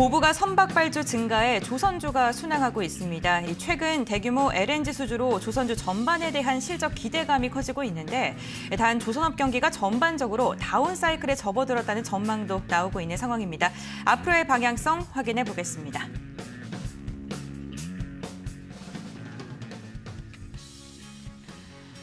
고부가 선박 발주 증가에 조선주가 순항하고 있습니다. 최근 대규모 LNG 수주로 조선주 전반에 대한 실적 기대감이 커지고 있는데 단 조선업 경기가 전반적으로 다운 사이클에 접어들었다는 전망도 나오고 있는 상황입니다. 앞으로의 방향성 확인해 보겠습니다.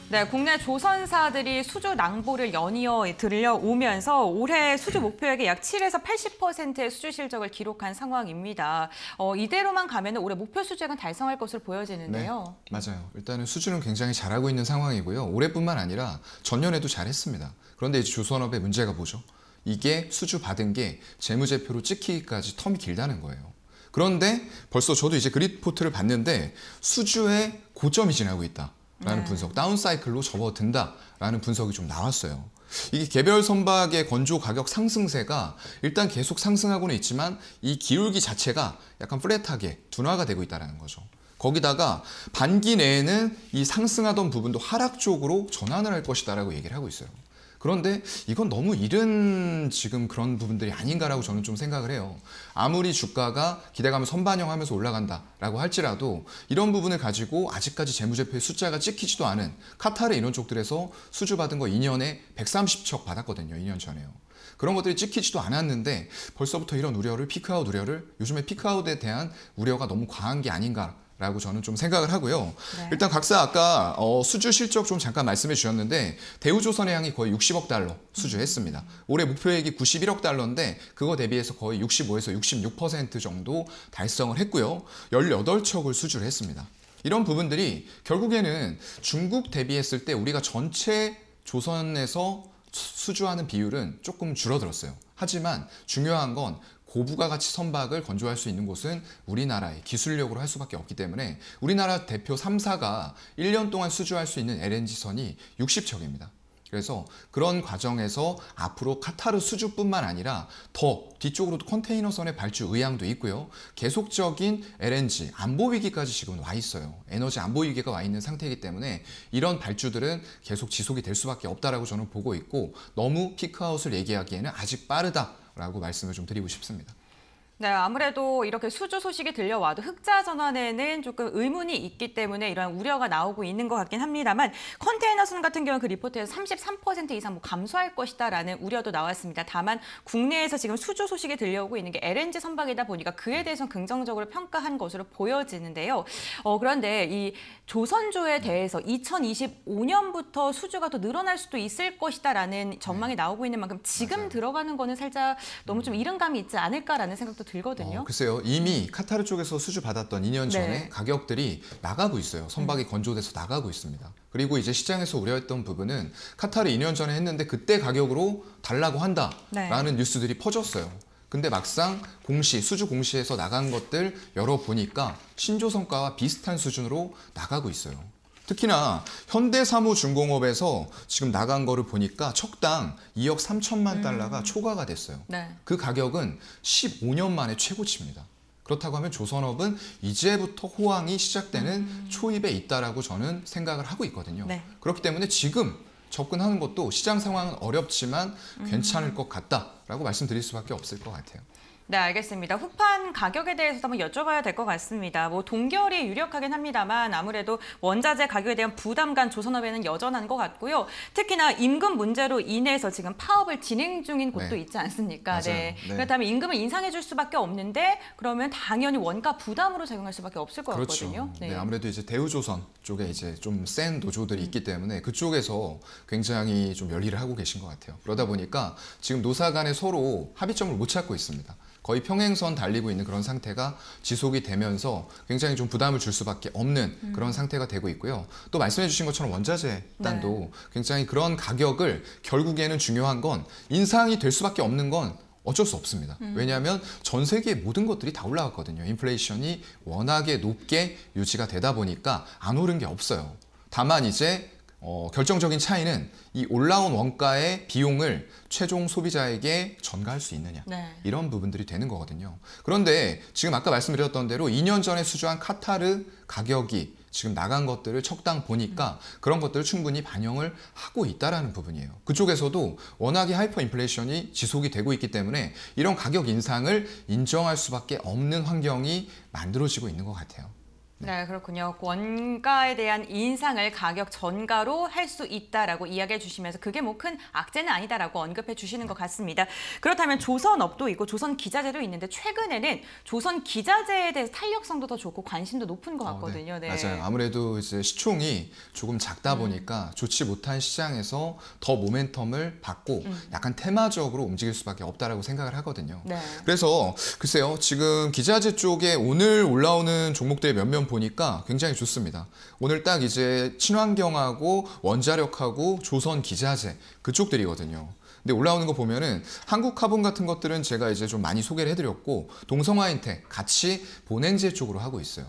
네, 국내 조선사들이 수주 낭보를 연이어 들려오면서 올해 수주 목표액의 약 7에서 80%의 수주 실적을 기록한 상황입니다. 어, 이대로만 가면 올해 목표 수주액은 달성할 것으로 보여지는데요. 네, 맞아요. 일단은 수주는 굉장히 잘하고 있는 상황이고요. 올해뿐만 아니라 전년에도 잘했습니다. 그런데 조선업의 문제가 뭐죠? 이게 수주 받은 게 재무제표로 찍히기까지 텀이 길다는 거예요. 그런데 벌써 저도 이제 그리포트를 봤는데 수주의 고점이 지나고 있다. 라는 네. 분석, 다운 사이클로 접어든다 라는 분석이 좀 나왔어요. 이게 개별 선박의 건조 가격 상승세가 일단 계속 상승하고는 있지만 이 기울기 자체가 약간 플랫하게 둔화가 되고 있다는 거죠. 거기다가 반기 내에는 이 상승하던 부분도 하락 쪽으로 전환을 할 것이다라고 얘기를 하고 있어요. 그런데 이건 너무 이른 지금 그런 부분들이 아닌가라고 저는 좀 생각을 해요. 아무리 주가가 기대감을 선반영하면서 올라간다라고 할지라도 이런 부분을 가지고 아직까지 재무제표의 숫자가 찍히지도 않은 카타르 이런 쪽들에서 수주받은 거 2년에 130척 받았거든요. 2년 전에요. 그런 것들이 찍히지도 않았는데 벌써부터 이런 우려를 피크아웃 우려를 요즘에 피크아웃에 대한 우려가 너무 과한 게 아닌가 라고 저는 좀 생각을 하고요. 네. 일단 각사 아까 어, 수주 실적 좀 잠깐 말씀해 주셨는데 대우조선의 양이 거의 60억 달러 수주했습니다. 올해 목표액이 91억 달러인데 그거 대비해서 거의 65에서 66% 정도 달성을 했고요. 18척을 수주를 했습니다. 이런 부분들이 결국에는 중국 대비했을 때 우리가 전체 조선에서 수주하는 비율은 조금 줄어들었어요. 하지만 중요한 건 고부가 가치 선박을 건조할 수 있는 곳은 우리나라의 기술력으로 할 수밖에 없기 때문에 우리나라 대표 3사가 1년 동안 수주할 수 있는 LNG선이 60척입니다. 그래서 그런 과정에서 앞으로 카타르 수주뿐만 아니라 더 뒤쪽으로도 컨테이너선의 발주 의향도 있고요. 계속적인 LNG 안보 위기까지 지금 와 있어요. 에너지 안보 위기가 와 있는 상태이기 때문에 이런 발주들은 계속 지속이 될 수밖에 없다라고 저는 보고 있고 너무 피크아웃을 얘기하기에는 아직 빠르다. 라고 말씀을 좀 드리고 싶습니다. 네, 아무래도 이렇게 수주 소식이 들려와도 흑자 전환에는 조금 의문이 있기 때문에 이런 우려가 나오고 있는 것 같긴 합니다만 컨테이너선 같은 경우는 그 리포트에서 33% 이상 뭐 감소할 것이다라는 우려도 나왔습니다. 다만 국내에서 지금 수주 소식이 들려오고 있는 게 LNG 선박이다 보니까 그에 대해서 긍정적으로 평가한 것으로 보여지는데요. 어, 그런데 이 조선조에 대해서 2025년부터 수주가 더 늘어날 수도 있을 것이다라는 전망이 네. 나오고 있는 만큼 지금. 들어가는 거는 살짝 너무 좀 이른 감이 있지 않을까라는 생각도 들거든요. 어, 글쎄요. 이미 카타르 쪽에서 수주 받았던 2년 전에 네. 가격들이 나가고 있어요. 선박이 음. 건조돼서 나가고 있습니다. 그리고 이제 시장에서 우려했던 부분은 카타르 2년 전에 했는데 그때 가격으로 달라고 한다라는 네. 뉴스들이 퍼졌어요. 근데 막상 공시, 수주 공시에서 나간 것들 열어보니까 신조성과와 비슷한 수준으로 나가고 있어요. 특히나 현대사무중공업에서 지금 나간 거를 보니까 척당 2억 3천만 달러가 음. 초과가 됐어요. 네. 그 가격은 15년 만에 최고치입니다. 그렇다고 하면 조선업은 이제부터 호황이 시작되는 음. 초입에 있다라고 저는 생각을 하고 있거든요. 네. 그렇기 때문에 지금 접근하는 것도 시장 상황은 어렵지만 음. 괜찮을 것 같다라고 말씀드릴 수밖에 없을 것 같아요. 네, 알겠습니다. 후판 가격에 대해서 한번 여쭤봐야 될 것 같습니다. 뭐 동결이 유력하긴 합니다만 아무래도 원자재 가격에 대한 부담감 조선업에는 여전한 것 같고요. 특히나 임금 문제로 인해서 지금 파업을 진행 중인 곳도 네. 있지 않습니까? 네. 네. 그렇다면 임금을 인상해 줄 수밖에 없는데 그러면 당연히 원가 부담으로 작용할 수밖에 없을 것 그렇죠. 같거든요. 네. 네. 아무래도 이제 대우조선 쪽에 이제 좀 센 노조들이 음. 있기 때문에 그쪽에서 굉장히 좀 열일을 하고 계신 것 같아요. 그러다 보니까 지금 노사 간에 서로 합의점을 못 찾고 있습니다. 거의 평행선 달리고 있는 그런 상태가 지속이 되면서 굉장히 좀 부담을 줄 수밖에 없는 음. 그런 상태가 되고 있고요. 또 말씀해 주신 것처럼 원자재 단도 네. 굉장히 그런 가격을 결국에는 중요한 건 인상이 될 수밖에 없는 건 어쩔 수 없습니다. 음. 왜냐하면 전 세계의 모든 것들이 다 올라갔거든요. 인플레이션이 워낙에 높게 유지가 되다 보니까 안 오른 게 없어요. 다만 이제 어, 결정적인 차이는 이 올라온 원가의 비용을 최종 소비자에게 전가할 수 있느냐. 네. 이런 부분들이 되는 거거든요. 그런데 지금 아까 말씀드렸던 대로 2년 전에 수주한 카타르 가격이 지금 나간 것들을 척당 보니까 그런 것들을 충분히 반영을 하고 있다라는 부분이에요. 그쪽에서도 워낙에 하이퍼 인플레이션이 지속이 되고 있기 때문에 이런 가격 인상을 인정할 수밖에 없는 환경이 만들어지고 있는 것 같아요. 네, 그렇군요. 원가에 대한 인상을 가격 전가로 할 수 있다라고 이야기해 주시면서 그게 뭐 큰 악재는 아니다라고 언급해 주시는 것 같습니다. 그렇다면 조선업도 있고 조선 기자재도 있는데 최근에는 조선 기자재에 대해서 탄력성도 더 좋고 관심도 높은 것 어, 같거든요. 네. 맞아요. 아무래도 이제 시총이 조금 작다 음. 보니까 좋지 못한 시장에서 더 모멘텀을 받고 약간 테마적으로 움직일 수밖에 없다라고 생각을 하거든요. 네. 그래서 글쎄요, 지금 기자재 쪽에 오늘 올라오는 종목들의 보니까 굉장히 좋습니다. 오늘 딱 이제 친환경하고 원자력하고 조선 기자재 그쪽들이거든요. 근데 올라오는 거 보면은 한국 카본 같은 것들은 제가 이제 좀 많이 소개를 해드렸고 동성화인텍 같이 본행제 쪽으로 하고 있어요.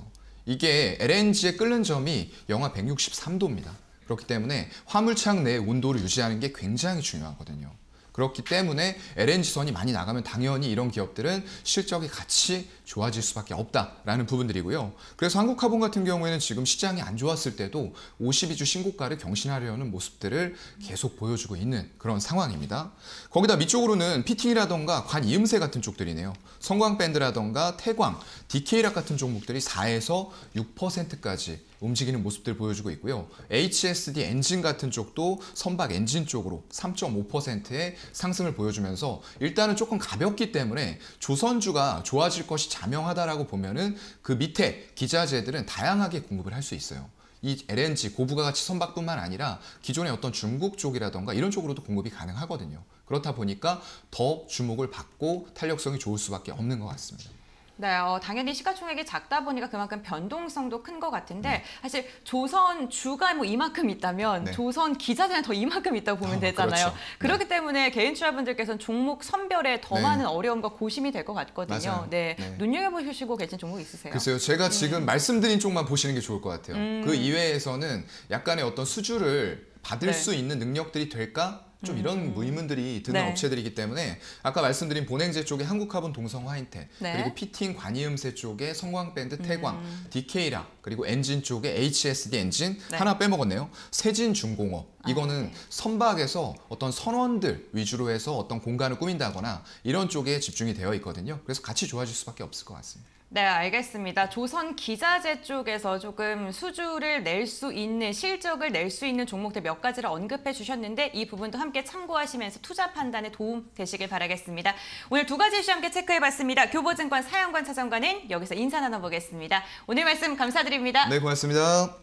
이게 LNG에 끓는 점이 영하 163도입니다. 그렇기 때문에 화물창 내 온도를 유지하는 게 굉장히 중요하거든요. 그렇기 때문에 LNG선이 많이 나가면 당연히 이런 기업들은 실적이 같이 좋아질 수밖에 없다라는 부분들이고요. 그래서 한국카본 같은 경우에는 지금 시장이 안 좋았을 때도 52주 신고가를 경신하려는 모습들을 계속 보여주고 있는 그런 상황입니다. 거기다 밑쪽으로는 피팅이라던가 관 이음새 같은 쪽들이네요. 성광벤드라던가 태광, 디케이락 같은 종목들이 4에서 6%까지 움직이는 모습들 보여주고 있고요. HSD 엔진 같은 쪽도 선박 엔진 쪽으로 3.5%의 상승을 보여주면서 일단은 조금 가볍기 때문에 조선주가 좋아질 것이 자명하다라고 보면은 그 밑에 기자재들은 다양하게 공급을 할 수 있어요. 이 LNG 고부가 가치 선박뿐만 아니라 기존의 어떤 중국 쪽이라던가 이런 쪽으로도 공급이 가능하거든요. 그렇다 보니까 더 주목을 받고 탄력성이 좋을 수밖에 없는 것 같습니다. 네, 어, 당연히 시가총액이 작다 보니까 그만큼 변동성도 큰 것 같은데 네. 사실 조선 주가 뭐 이만큼 있다면 네. 조선 기자재는 더 이만큼 있다고 보면 어, 되잖아요. 그렇죠. 그렇기 때문에 개인 투자분들께서는 종목 선별에 더 네. 많은 어려움과 고심이 될 것 같거든요. 맞아요. 네, 네. 눈여겨보시고 계신 종목 있으세요? 글쎄요, 제가 지금 말씀드린 쪽만 보시는 게 좋을 것 같아요. 음. 그 이외에서는 약간의 어떤 수주를 받을 네. 수 있는 능력들이 될까? 좀 이런 의문들이 드는 네. 업체들이기 때문에 아까 말씀드린 보냉재 쪽에 한국카본 동성화인텍 네. 그리고 피팅 관 이음새 쪽에 성광벤드 태광 음. 디케이락 그리고 엔진 쪽에 HSD 엔진 네. 하나 빼먹었네요 세진중공업 아, 이거는 네. 선박에서 어떤 선원들 위주로 해서 어떤 공간을 꾸민다거나 이런 쪽에 집중이 되어 있거든요 그래서 같이 좋아질 수밖에 없을 것 같습니다. 네, 알겠습니다. 조선 기자재 쪽에서 조금 수주를 낼 수 있는 실적을 낼 수 있는 종목들 몇 가지를 언급해 주셨는데 이 부분도 함께 참고하시면서 투자 판단에 도움 되시길 바라겠습니다. 오늘 두 가지 이슈 함께 체크해 봤습니다. 교보증권 사양관 차장과는 여기서 인사 나눠보겠습니다. 오늘 말씀 감사드립니다. 네, 고맙습니다.